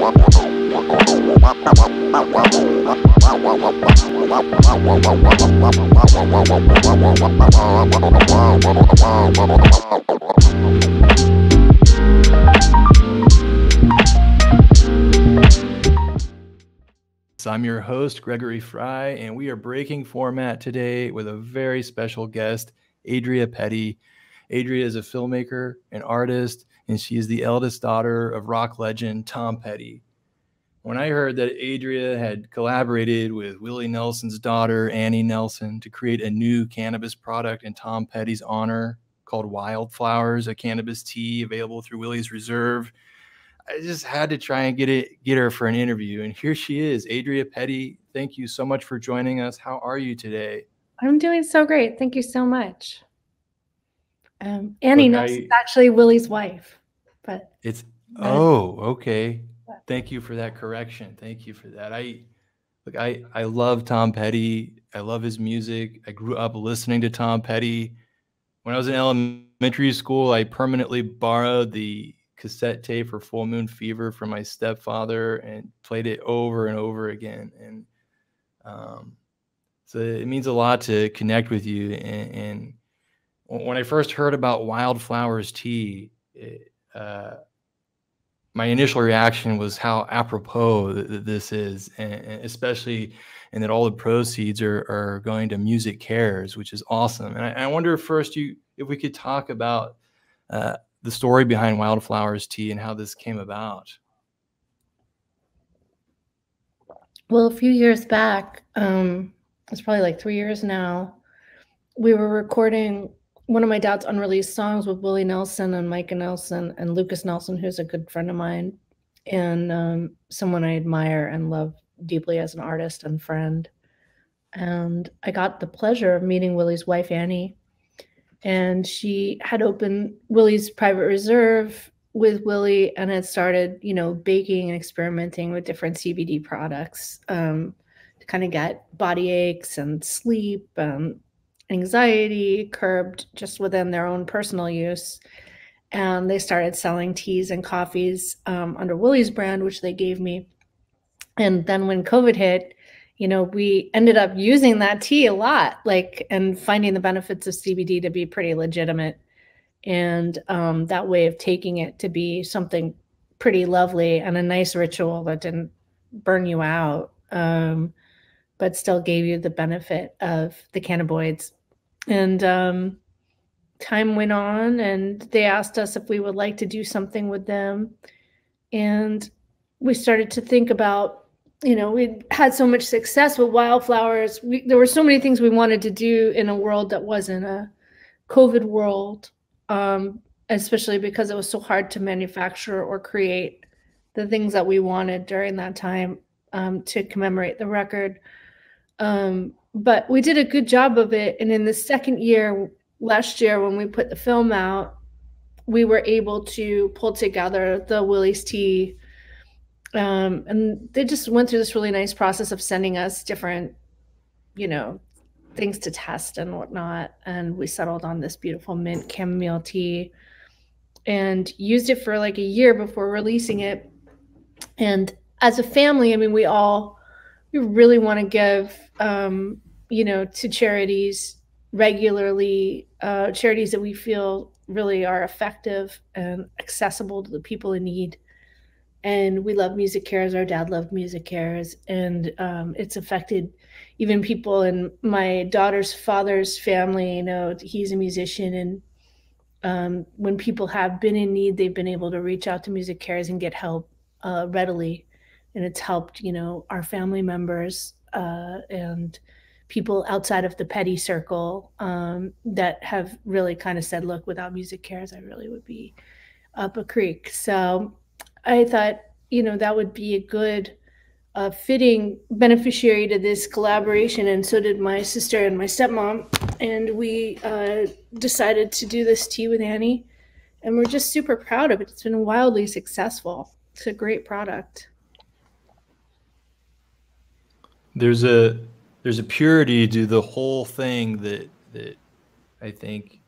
I'm your host, Gregory Frye, and we are breaking format today with a very special guest, Adria Petty. Adria is a filmmaker, an artist, and she is the eldest daughter of rock legend Tom Petty. When I heard that Adria had collaborated with Willie Nelson's daughter, Annie Nelson, to create a new cannabis product in Tom Petty's honor called Wildflowers, a cannabis tea available through Willie's Reserve, I just had to try and get it get her for an interview. And here she is, Adria Petty. Thank you so much for joining us. How are you today? I'm doing so great. Thank you so much. Um, Annie Look, Nelson is actually Willie's wife, but it's oh okay. Thank you for that correction. Thank you for that. I look, I I love Tom Petty. I love his music. I grew up listening to Tom Petty. When I was in elementary school, I permanently borrowed the cassette tape for Full Moon Fever from my stepfather and played it over and over again. And um, so it means a lot to connect with you. And, and when I first heard about Wildflowers Tea, it, my initial reaction was how apropos th- this is, and, and especially and that all the proceeds are, are going to MusiCares, which is awesome. And I, I wonder first you if we could talk about uh, the story behind Wildflowers Tea and how this came about. Well, a few years back, um, it's probably like three years now, we were recording one of my dad's unreleased songs with Willie Nelson and Micah Nelson and Lukas Nelson, who's a good friend of mine and um, someone I admire and love deeply as an artist and friend. And I got the pleasure of meeting Willie's wife, Annie, and she had opened Willie's private reserve with Willie and had started, you know, baking and experimenting with different CBD products um, to kind of get body aches and sleep and anxiety curbed just within their own personal use. And they started selling teas and coffees um, under Willie's brand, which they gave me. And then when COVID hit, you know, we ended up using that tea a lot, like, and finding the benefits of CBD to be pretty legitimate. And um, that way of taking it to be something pretty lovely and a nice ritual that didn't burn you out, um, but still gave you the benefit of the cannabinoids. And um, time went on, and they asked us if we would like to do something with them. And we started to think about you know, we had so much success with wildflowers. We, there were so many things we wanted to do in a world that wasn't a COVID world, um, especially because it was so hard to manufacture or create the things that we wanted during that time um, to commemorate the record. Um, but we did a good job of it. And in the second year, last year, when we put the film out, we were able to pull together the Willie's Tea um, and they just went through this really nice process of sending us different, you know, things to test and whatnot. And we settled on this beautiful mint chamomile tea and used it for like a year before releasing it. And as a family, I mean, we all we really want to give, um, you know, to charities regularly, uh, charities that we feel really are effective and accessible to the people in need. And we love MusiCares our dad loved MusiCares and um, it's affected even people. In my daughter's father's family you know he's a musician and um, when people have been in need they've been able to reach out to MusiCares and get help uh, readily. And it's helped you know our family members uh, and people outside of the petty circle um, that have really kind of said look without MusiCares i really would be up a creek so I thought, you know, that would be a good, uh, fitting beneficiary to this collaboration. And so did my sister and my stepmom. And we uh, decided to do this tea with Annie. And we're just super proud of it. It's been wildly successful. It's a great product. There's a there's a purity to the whole thing that that I think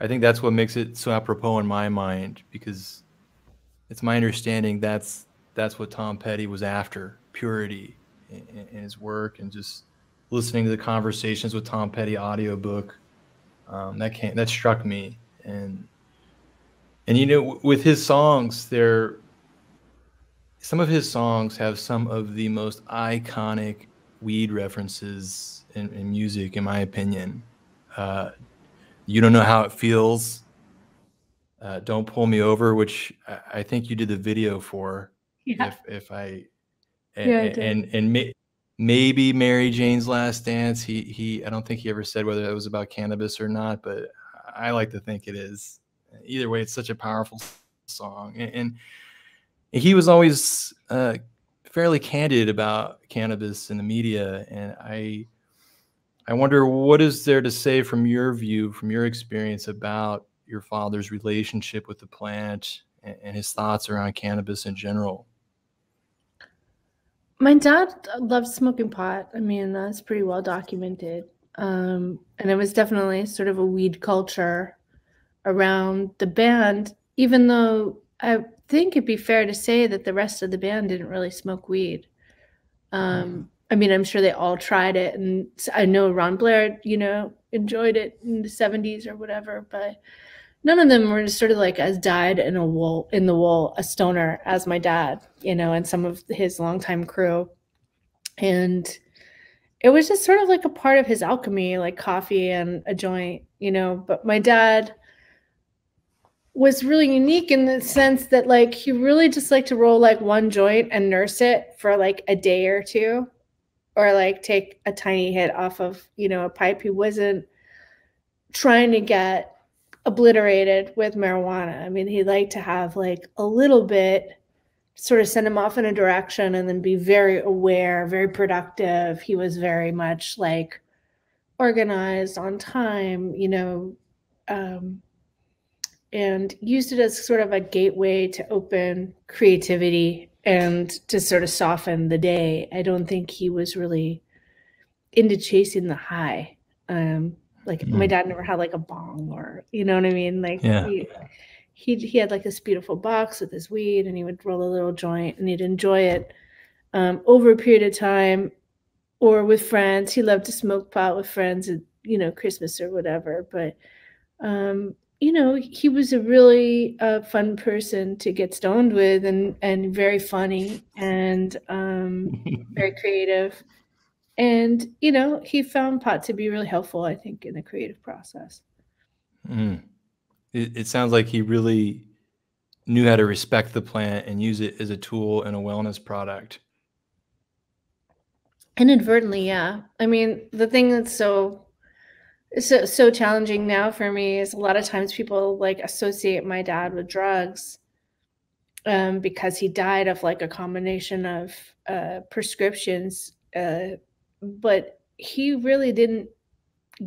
I think that's what makes it so apropos in my mind because it's my understanding that's that's what Tom Petty was after purity in, in his work and just listening to the conversations with Tom Petty audiobook. Um, that came, that struck me. And, and you know, with his songs, they're, some of his songs have some of the most iconic weed references in, in music, in my opinion. Uh, you don't know how it feels. Uh, don't pull me over, which I think you did the video for. Yeah. If if I, and, yeah, I did. and and may, maybe Mary Jane's Last Dance. He he. I don't think he ever said whether it was about cannabis or not, but I like to think it is. Either way, it's such a powerful song, and, and he was always uh, fairly candid about cannabis in the media, and I I wonder what is there to say from your view, from your experience about your father's relationship with the plant and, and his thoughts around cannabis in general. My dad loved smoking pot. I mean, that's pretty well documented. Um, and it was definitely sort of a weed culture around the band, even though I think it'd be fair to say that the rest of the band didn't really smoke weed. Um, mm. I mean, I'm sure they all tried it, and I know Ron Blair, you know, enjoyed it in the 70s or whatever, but none of them were sort of like as dyed in a wool in the wool a stoner as my dad, you know, and some of his longtime crew. And it was just sort of like a part of his alchemy, like coffee and a joint, you know. But my dad was really unique in the sense that like he really just liked to roll like one joint and nurse it for like a day or two or like take a tiny hit off of you know a pipe. He wasn't trying to get obliterated with marijuana. I mean he liked to have like a little bit sort of send him off in a direction and then be very aware very productive. He was very much like organized on time you know um, and used it as sort of a gateway to open creativity and to sort of soften the day. I don't think he was really into chasing the high. Um, like mm. my dad never had like a bong or you know what I mean. Like yeah. he, he he had like this beautiful box with his weed, and he would roll a little joint, and he'd enjoy it um, over a period of time, or with friends. He loved to smoke pot with friends at you know Christmas or whatever. But um, you know, he was a really uh, fun person to get stoned with, and and very funny and um, very creative. And you know, he found pot to be really helpful. I think in the creative process. Mm. It, it sounds like he really knew how to respect the plant and use it as a tool and a wellness product. Inadvertently, yeah. I mean, the thing that's so so so challenging now for me is a lot of times people like associate my dad with drugs um, because he died of like a combination of uh, prescriptions uh, but he really didn't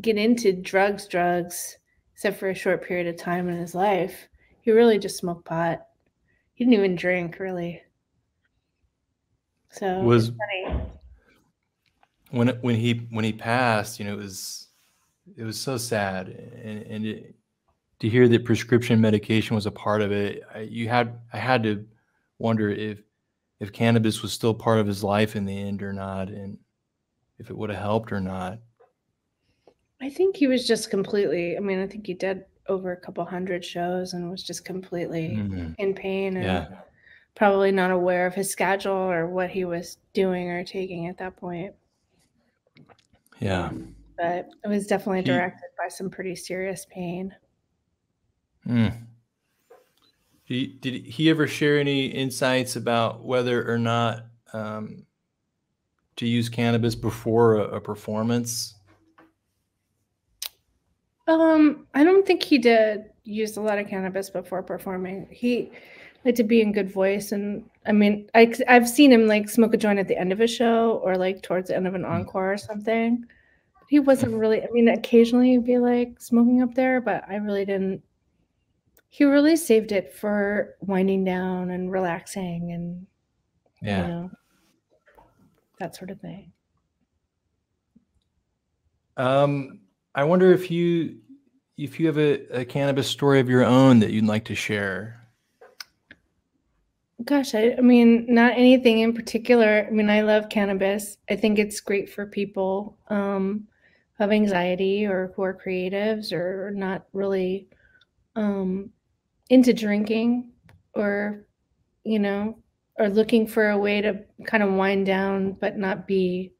get into drugs drugs except for a short period of time in his life. He really just smoked pot. He didn't even drink really. So was when when he when he passed you know it was it was so sad, and, and it, to hear that prescription medication was a part of it, I, you had I had to wonder if if cannabis was still part of his life in the end or not, and if it would have helped or not. I think he was just completely. I mean, I think he did over a couple hundred shows and was just completely mm-hmm. in pain and yeah. probably not aware of his schedule or what he was doing or taking at that point. Yeah but it was definitely he, directed by some pretty serious pain. Hmm. Did, did he ever share any insights about whether or not um, to use cannabis before a, a performance? Um, I don't think he did use a lot of cannabis before performing. He like to be in good voice, and I mean, I I've seen him like smoke a joint at the end of a show or like towards the end of an hmm. encore or something he wasn't really i mean occasionally he'd be like smoking up there but i really didn't he really saved it for winding down and relaxing and yeah you know that sort of thing um i wonder if you if you have a, a cannabis story of your own that you'd like to share Gosh, I, I, mean, not anything in particular. I mean, I love cannabis. I think it's great for people um, have anxiety or who are creatives or not really um, into drinking or, you know, or looking for a way to kind of wind down but not be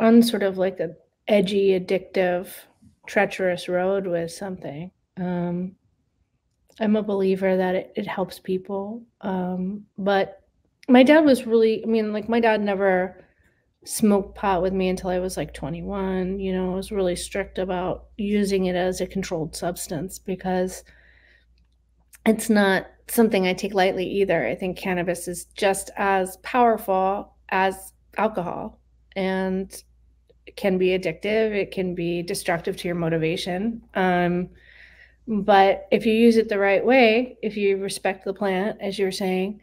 on sort of like a edgy, addictive, treacherous road with something. Um, I'm a believer that it, it helps people. Um, but my dad was really, I mean, like my dad never smoked pot with me until I was like 21. You know, I was really strict about using it as a controlled substance because it's not something I take lightly either. I think cannabis is just as powerful as alcohol and can be addictive, it can be destructive to your motivation. Um, but if you use it the right way, if you respect the plant, as you were saying,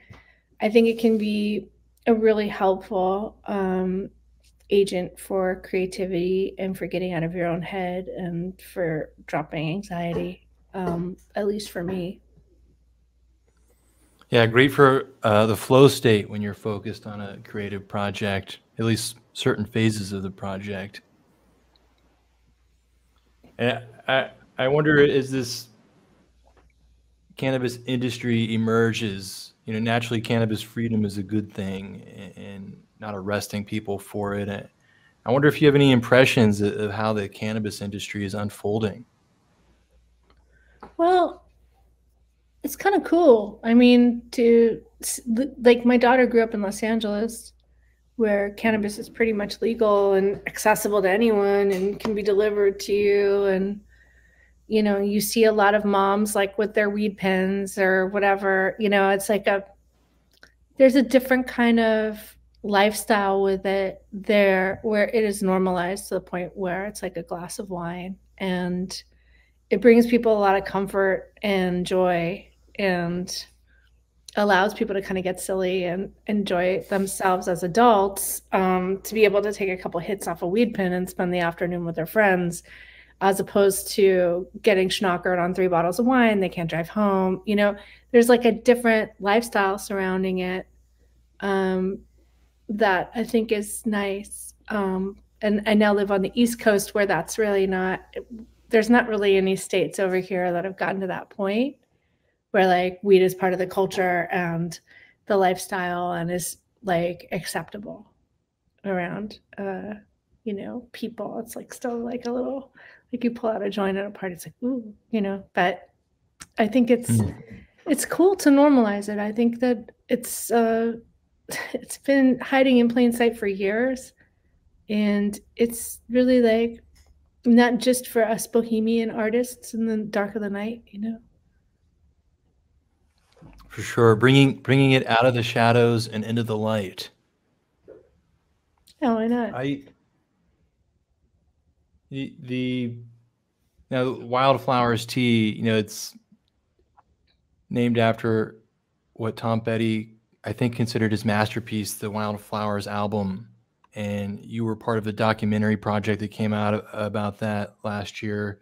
I think it can be a really helpful um, agent for creativity and for getting out of your own head and for dropping anxiety, um, at least for me. Yeah, great for uh, the flow state when you're focused on a creative project, at least certain phases of the project. And I, I wonder as this cannabis industry emerges, you know, naturally cannabis freedom is a good thing and not arresting people for it. I wonder if you have any impressions of how the cannabis industry is unfolding. Well, it's kind of cool. I mean, to like my daughter grew up in Los Angeles where cannabis is pretty much legal and accessible to anyone and can be delivered to you and you know you see a lot of moms like with their weed pens or whatever you know it's like a there's a different kind of lifestyle with it there where it is normalized to the point where it's like a glass of wine and it brings people a lot of comfort and joy and allows people to kind of get silly and enjoy themselves as adults um, to be able to take a couple hits off a weed pen and spend the afternoon with their friends as opposed to getting schnockered on three bottles of wine they can't drive home you know there's like a different lifestyle surrounding it um, that i think is nice um, and i now live on the east coast where that's really not there's not really any states over here that have gotten to that point where like weed is part of the culture and the lifestyle and is like acceptable around uh you know people. It's like still like a little like you pull out a joint at a party it's like ooh you know but i think it's mm. it's cool to normalize it i think that it's uh it's been hiding in plain sight for years and it's really like not just for us bohemian artists in the dark of the night you know for sure, bringing bringing it out of the shadows and into the light. Oh, why not? I the the now wildflowers tea. You know, it's named after what Tom Petty, I think, considered his masterpiece, the Wildflowers album. And you were part of a documentary project that came out about that last year.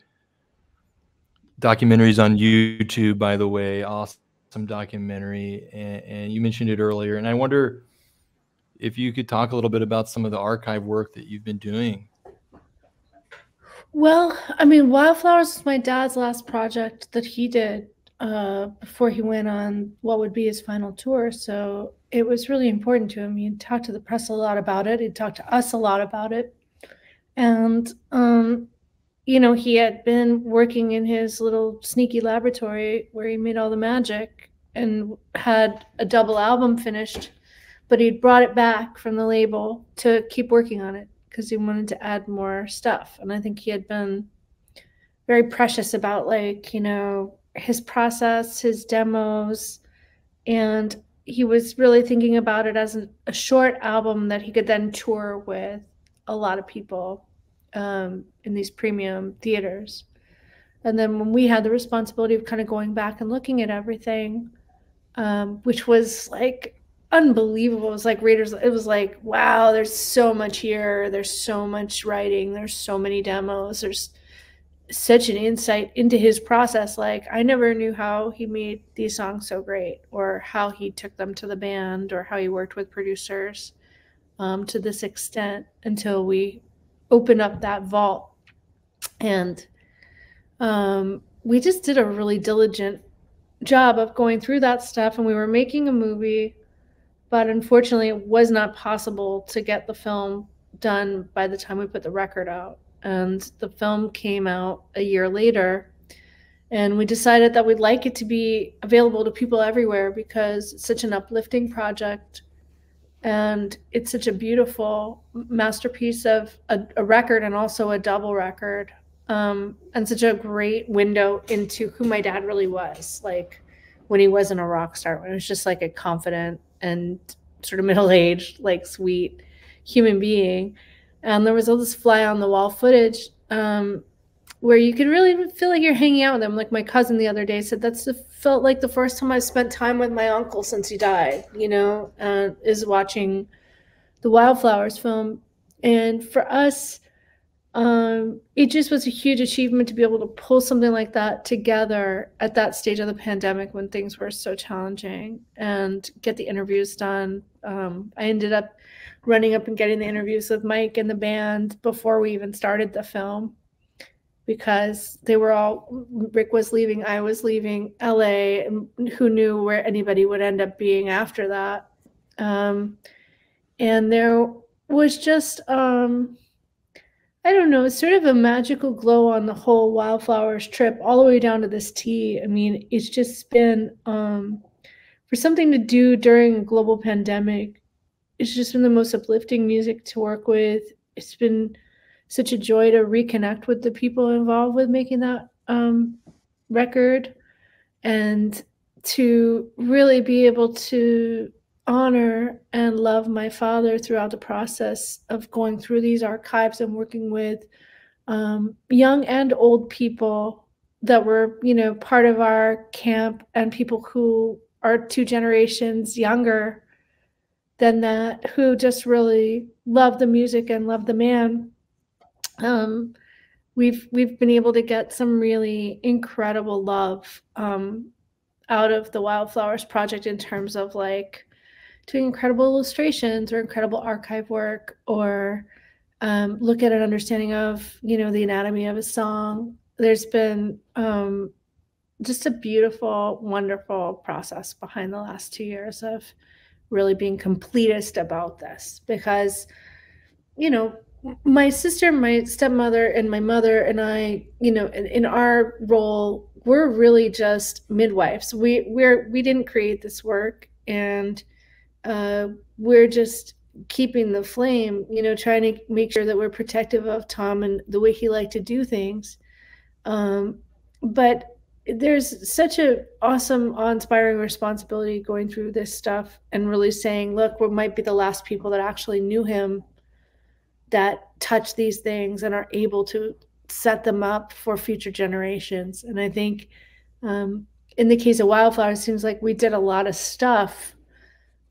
Documentaries on YouTube, by the way, awesome some documentary, and, and, you mentioned it earlier. And I wonder if you could talk a little bit about some of the archive work that you've been doing. Well, I mean, Wildflowers was my dad's last project that he did uh, before he went on what would be his final tour. So it was really important to him. He talked to the press a lot about it. He talked to us a lot about it. And um, you know, he had been working in his little sneaky laboratory where he made all the magic and had a double album finished, but he'd brought it back from the label to keep working on it because he wanted to add more stuff. And I think he had been very precious about, like, you know, his process, his demos, and he was really thinking about it as a, a short album that he could then tour with a lot of people um, in these premium theaters. And then when we had the responsibility of kind of going back and looking at everything, um, which was like unbelievable. It was like readers, it was like, wow, there's so much here. There's so much writing. There's so many demos. There's such an insight into his process. Like I never knew how he made these songs so great, or how he took them to the band, or how he worked with producers um, to this extent until we opened up that vault. And um, we just did a really diligent job of going through that stuff, and we were making a movie, but unfortunately, it was not possible to get the film done by the time we put the record out. And the film came out a year later and we decided that we'd like it to be available to people everywhere because it's such an uplifting project and it's such a beautiful masterpiece of a, a record and also a double record um, and such a great window into who my dad really was. Like when he wasn't a rock star when he was just like a confident and sort of middle-aged like sweet human being and there was all this fly on the wall footage um, where you could really feel like you're hanging out with them. Like my cousin the other day said, that's the, felt like the first time I've spent time with my uncle since he died. You know, uh, is watching the Wildflowers film, and for us, um, it just was a huge achievement to be able to pull something like that together at that stage of the pandemic when things were so challenging and get the interviews done. Um, I ended up running up and getting the interviews with Mike and the band before we even started the film because they were all Rick was leaving, I was leaving LA, and who knew where anybody would end up being after that. Um, and there was just um, I don't know, it's sort of a magical glow on the whole wildflowers trip all the way down to this tea. I mean, it's just been um, for something to do during a global pandemic it's just been the most uplifting music to work with. It's been such a joy to reconnect with the people involved with making that um, record and to really be able to honor and love my father throughout the process of going through these archives and working with um, young and old people that were you know part of our camp and people who are two generations younger than that who just really love the music and love the man. Um, we've we've been able to get some really incredible love um, out of the Wildflowers project in terms of like doing incredible illustrations or incredible archive work or um, look at an understanding of you know the anatomy of a song. There's been um, just a beautiful, wonderful process behind the last two years of really being completist about this because, you know, my sister, my stepmother, and my mother and I, you know, in, in our role, we're really just midwives. We we're we didn't create this work, and uh, we're just keeping the flame. You know, trying to make sure that we're protective of Tom and the way he liked to do things. Um, but there's such an awesome awe-inspiring responsibility going through this stuff and really saying look we might be the last people that actually knew him that touch these things and are able to set them up for future generations and i think um, in the case of wildflower it seems like we did a lot of stuff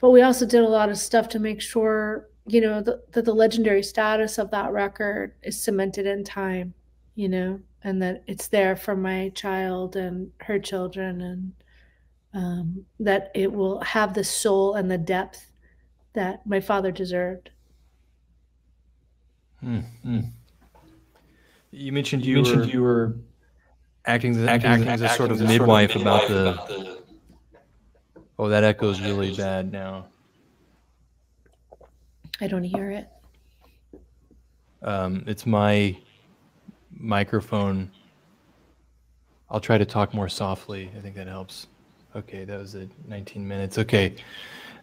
but we also did a lot of stuff to make sure you know the, that the legendary status of that record is cemented in time you know and that it's there for my child and her children and um, that it will have the soul and the depth that my father deserved. Mm-hmm. You mentioned you, you mentioned were, you were acting, the, acting, acting as a sort of midwife, midwife about, the, about the. Oh, that echoes really bad now. I don't hear it. Um, it's my microphone. I'll try to talk more softly. I think that helps. Okay, that was at 19 minutes. Okay.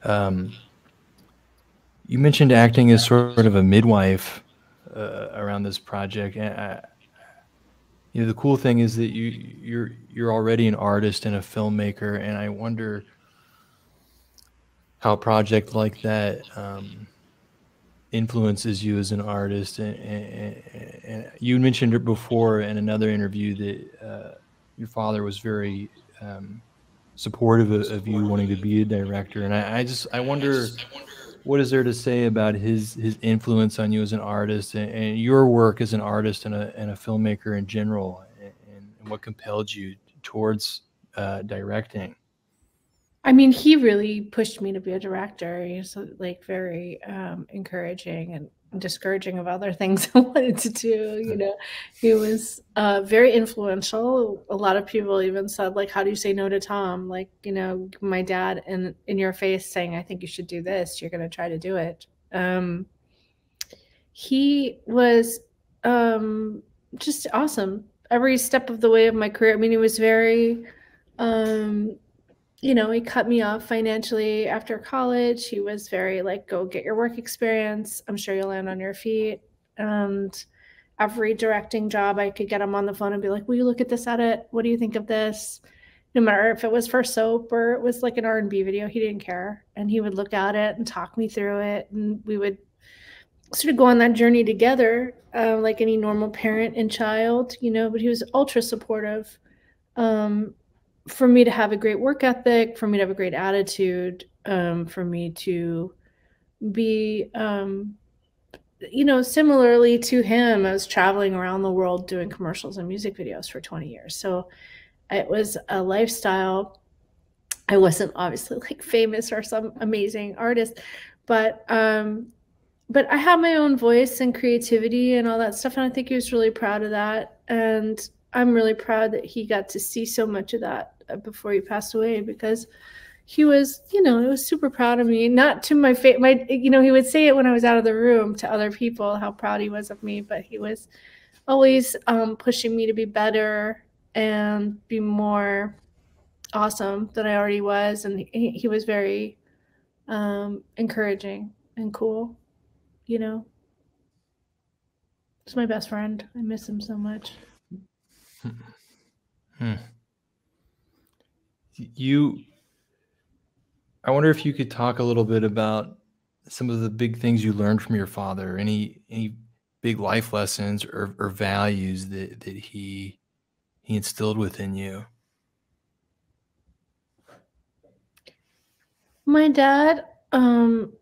Um, you mentioned acting as sort of a midwife uh, around this project. And I, you know, the cool thing is that you you're you're already an artist and a filmmaker, and I wonder how a project like that um, influences you as an artist. And, and, and you mentioned it before in another interview that uh, your father was very um, supportive of, of, you wanting to be a director. And I, I, just I wonder what is there to say about his his influence on you as an artist and, and your work as an artist and a, and a filmmaker in general. and what compelled you towards uh, directing? I mean, he really pushed me to be a director. He's like very um, encouraging and discouraging of other things I wanted to do. You know, he was uh, very influential. A lot of people even said, like, "How do you say no to Tom?" Like, you know, my dad in in your face saying, "I think you should do this. You're going to try to do it." Um, he was um, just awesome every step of the way of my career. I mean, he was very um, you know, he cut me off financially after college. He was very like, go get your work experience. I'm sure you'll land on your feet. And every directing job, I could get him on the phone and be like, will you look at this edit? What do you think of this? No matter if it was for soap or it was like an R&B video, he didn't care. And he would look at it and talk me through it. And we would sort of go on that journey together, uh, like any normal parent and child, you know, but he was ultra supportive. Um, for me to have a great work ethic, for me to have a great attitude, um, for me to be, um, you know, similarly to him, I was traveling around the world doing commercials and music videos for 20 years. So it was a lifestyle. I wasn't obviously like famous or some amazing artist, but um, but I had my own voice and creativity and all that stuff, and I think he was really proud of that. And I'm really proud that he got to see so much of that uh, before he passed away because he was, you know, he was super proud of me. Not to my face, my, you know, he would say it when I was out of the room to other people how proud he was of me, but he was always um, pushing me to be better and be more awesome than I already was. And he, he was very um, encouraging and cool, you know. He's my best friend. I miss him so much. Hmm. You i wonder if you could talk a little bit about some of the big things you learned from your father. Any any big life lessons or, or values that that he he instilled within you? My dad um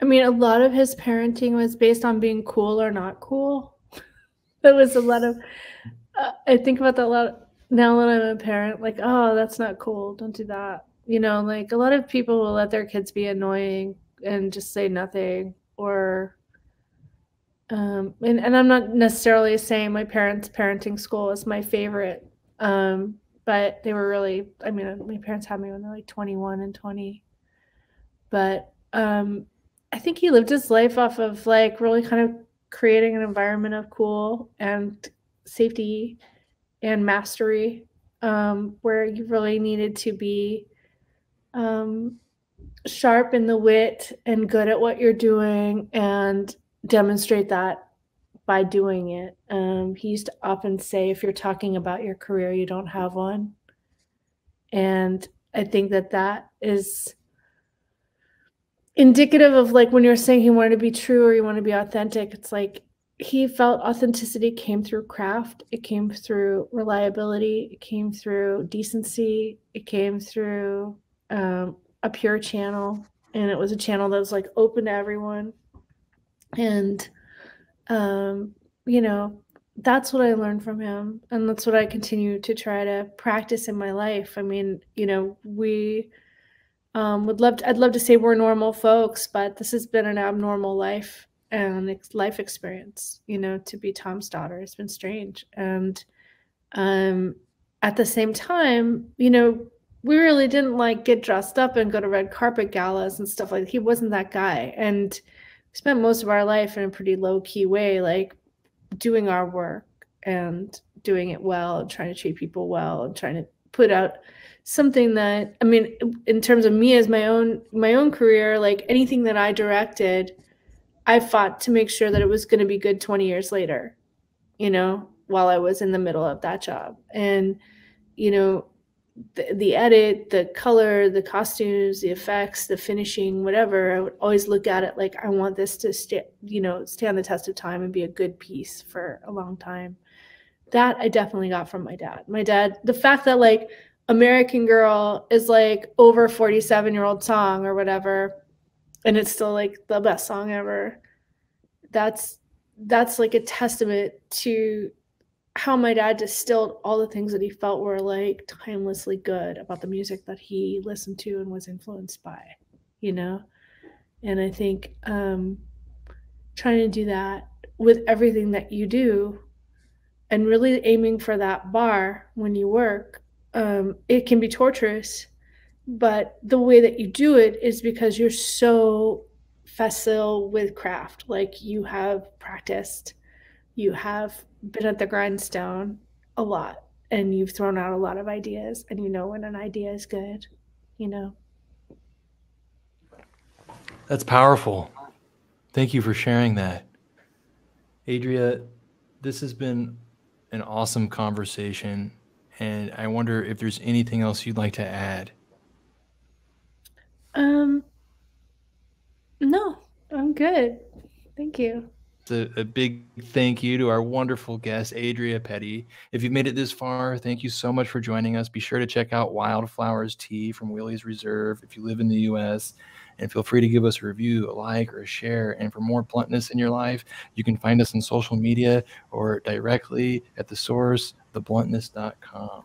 i mean a lot of his parenting was based on being cool or not cool. There was a lot of i think about that a lot now that I'm a parent, like, oh, that's not cool. Don't do that. You know, like a lot of people will let their kids be annoying and just say nothing or um and, and I'm not necessarily saying my parents' parenting school is my favorite. Um, but they were really I mean my parents had me when they're like 21 and 20. But um I think he lived his life off of like really kind of creating an environment of cool and safety and mastery um, where you really needed to be um, sharp in the wit and good at what you're doing and demonstrate that by doing it. Um, he used to often say, if you're talking about your career, you don't have one. And I think that that is indicative of like when you're saying you want to be true or you want to be authentic, it's like he felt authenticity came through craft it came through reliability it came through decency it came through um, a pure channel and it was a channel that was like open to everyone. And um, you know that's what i learned from him and that's what i continue to try to practice in my life. I mean you know we um, would love to, i'd love to say we're normal folks but this has been an abnormal life and life experience you know to be tom's daughter it's been strange and um at the same time you know we really didn't like get dressed up and go to red carpet galas and stuff like that. he wasn't that guy and we spent most of our life in a pretty low key way like doing our work and doing it well and trying to treat people well and trying to put out something that i mean in terms of me as my own my own career like anything that i directed I fought to make sure that it was going to be good 20 years later, you know, while I was in the middle of that job. And, you know, the, the edit, the color, the costumes, the effects, the finishing, whatever, I would always look at it like I want this to stay, you know, stand the test of time and be a good piece for a long time. That I definitely got from my dad. My dad, the fact that like American Girl is like over 47 year old song or whatever and it's still like the best song ever. That's that's like a testament to how my dad distilled all the things that he felt were like timelessly good about the music that he listened to and was influenced by you know? And i think um trying to do that with everything that you do and really aiming for that bar when you work um, it can be torturous but the way that you do it is because you're so facile with craft. Like you have practiced you have been at the grindstone a lot and you've thrown out a lot of ideas and you know when an idea is good you know? That's powerful. Thank you for sharing that. Adria this has been an awesome conversation and i wonder if there's anything else you'd like to add. Um, no, I'm good. Thank you. A, a, big thank you to our wonderful guest, Adria Petty. If you've made it this far, thank you so much for joining us. Be sure to check out Wildflowers Tea from Willie's Reserve if you live in the U.S. And feel free to give us a review, a like, or a share. And for more bluntness in your life, you can find us on social media or directly at the source, thebluntness.com.